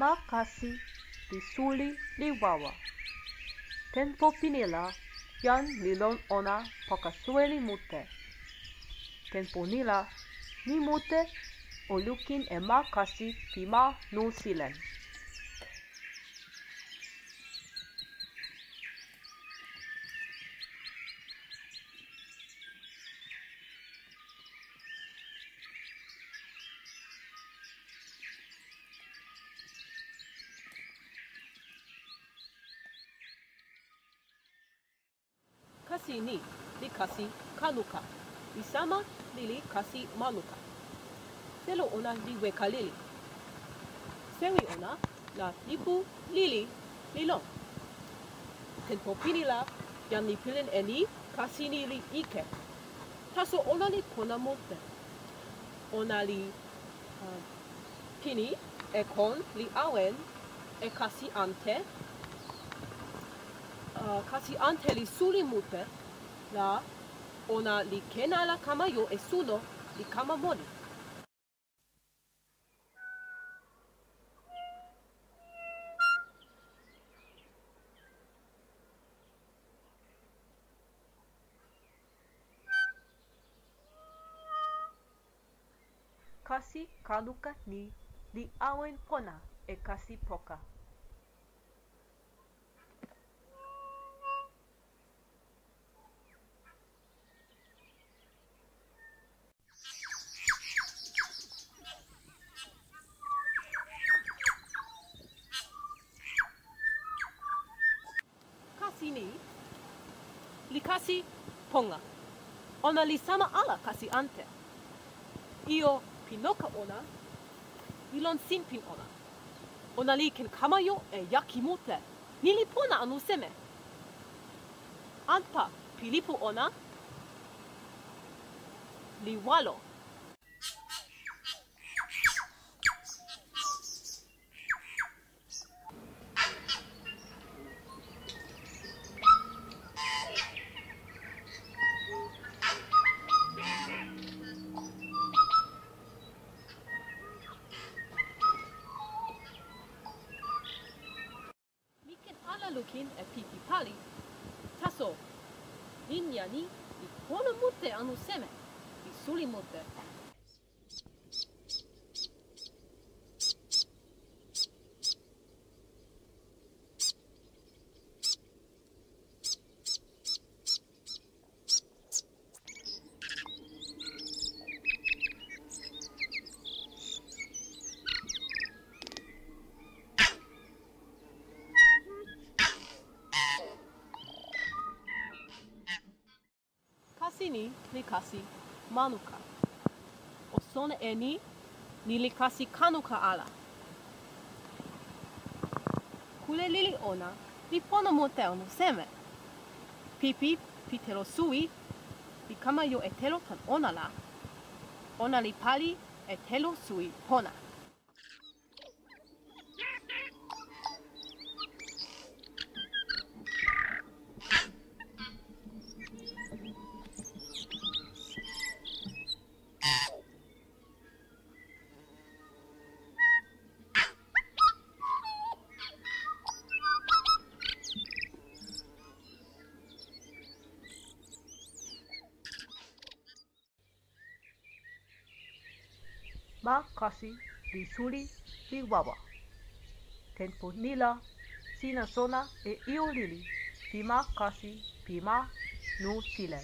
Makasi Lisuli Liwawa Tempo pinila Yan lilon ona Pokasueli mute. Tempo nila Ni mute Olukin e makasi Pima nusilen kasi ni li kasi kanuka. Li sama li li kasi manuka. Selo ona li weka lili. Sewi ona la lipu lili li lon. Tenpo pini la jan li pilin e ni kasi ni li ike. Taso ona li kona mote. Ona li uh, pini e kon li awen e kasi ante uh, kasi ante li suli mute la ona li kena la kama yo e suno li kama moni. Kasi kanuka ni li awen pona e kasi poka. Kasi ni li kasi ponga. Ona li sama ala kasi ante. Io pinoka ona li lon sinpin ona. Ona li ken kama yo e yaki mute. Ni li pona anu seme. Anpa pilipu ona li walo. lukin e pipi pali. Taso, ninyani, ni kono mute anu seme, ni suli mute, Kasi ni li kasi manuka. O sona e ni, ni li kasi kanuka ala. Kule lili ona, li pona mote ono seme. Pipi, pi telo sui, li kama yo e telo tan ona la. Ona li pali e telo sui pona. vakasi lisuli liwawa. K'epuluvi sinasõla eyulili vimakasi vina ñgwãlãla